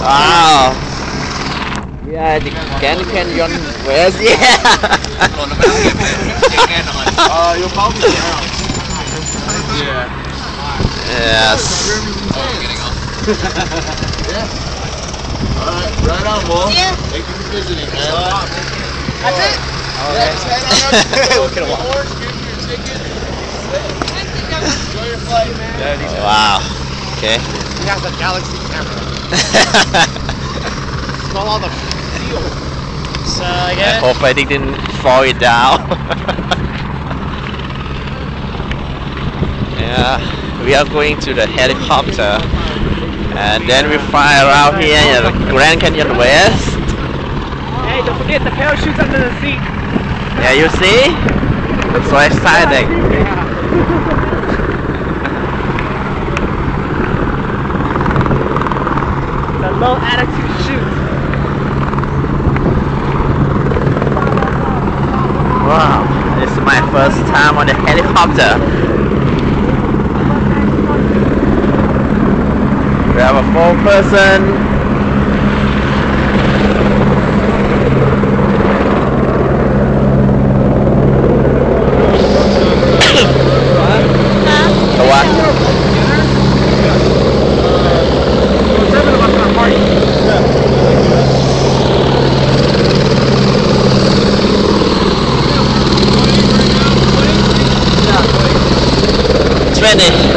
Ah. Yeah, the Grand Canyon. where's yeah. Oh, you'll probably get out. Yeah. Yes. yeah. All right, right on, Wolf. Yeah. Thank you for visiting, man. That's it. All right. Yeah, Look at him. Orange, give your ticket. Enjoy your flight, man. Wow. Okay. He has a galaxy camera. Smell all the steel. So I I guess. hope I didn't fall it down. yeah, we are going to the helicopter, and then we fly around here in the Grand Canyon West. Hey, don't forget the parachute's under the seat. Yeah, you see? So exciting. low attitude shoot. Wow, this is my first time on the helicopter. We have a four person. The what? Twenty.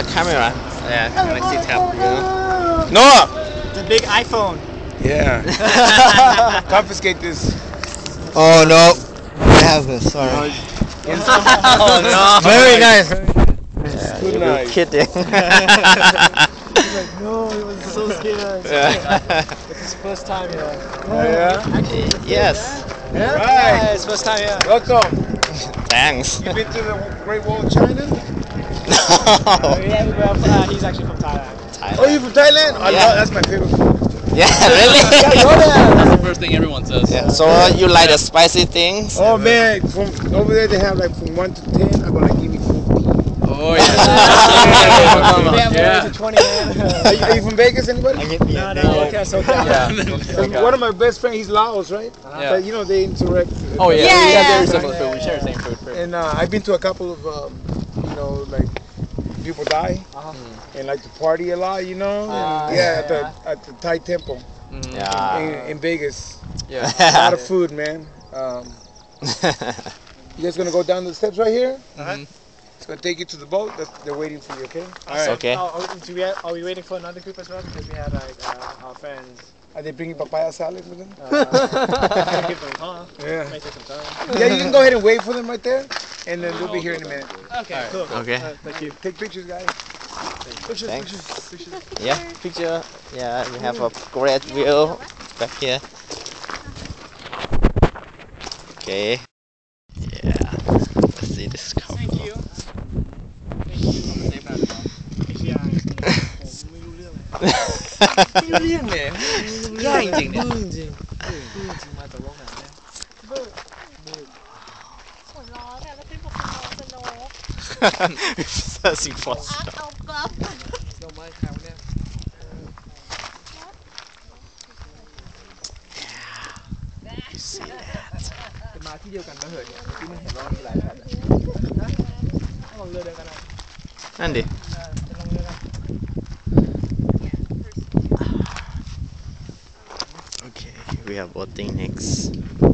Is a camera. Yeah, Galaxy Tab. Yeah. No. The big iPhone. Yeah. Confiscate this. Oh no. I have this. Sorry. oh no. Very nice. Good You're night. kidding. No, it was so scared. Yeah. It's his first time here. Oh, yeah. yes. Yeah? Right. Yeah, it's first time here. Welcome. Thanks. You been to the Great Wall of China? no. yeah, we were, uh, he's actually from Thailand. Oh, you from Thailand? I Yeah. love, that's my favorite food. Yeah, really? That's the first thing everyone says. yeah. So uh, you like the spicy things? Oh man, from over there they have like from one to ten. I'm gonna give me fourteen. Oh We have yeah. yeah. to 20 man. Are you, are you from Vegas? Anybody? no, no, okay, so okay. Yeah. One of my best friends, he's Laos, right? Yeah. But you know they interact. Oh yeah. Yeah, we have yeah. very similar food. We share the same food. And uh, I've been to a couple of, um, you know, like people die Uh-huh. and like to party a lot, you know. And, Ah, yeah, yeah, at the at the Thai temple Yeah. in, in Vegas. Yeah. A lot of food, man. Um, you guys gonna go down the steps right here? Mhm. It's gonna take you to the boat. That's, they're waiting for you, okay? Alright. okay. Oh, oh, do we have, are we waiting for another group as well? Because we had like uh, our friends. Are they bringing papaya salad with them? Uh, them, huh? Yeah. May take some time. Yeah, you can go ahead and wait for them right there, and then they'll be here in a minute. Okay, cool. Okay. Uh, thank you. Take pictures, guys. Pictures, Thanks. pictures, pictures. Yeah, picture. Yeah, we have a great view back here. Okay. Yeah. Let's see this ไม่รู้เรื่องเลยเรื่องยากจริงเนี่ยจริงจริงมาจากโลกไหนเนี่ยหัวล้อเนี่ยแล้วเป็นบอกสโนว์สโนว์ Searching for อาร์ตเอากลับเราไม่ใครวเนี่ยจะมาที่เดียวกันมาเหอะเนี่ยที่มันเห็นว่ามีหลายแผ่นอะต้องเรือเดียวกันนะนั่นดิ we are boating next.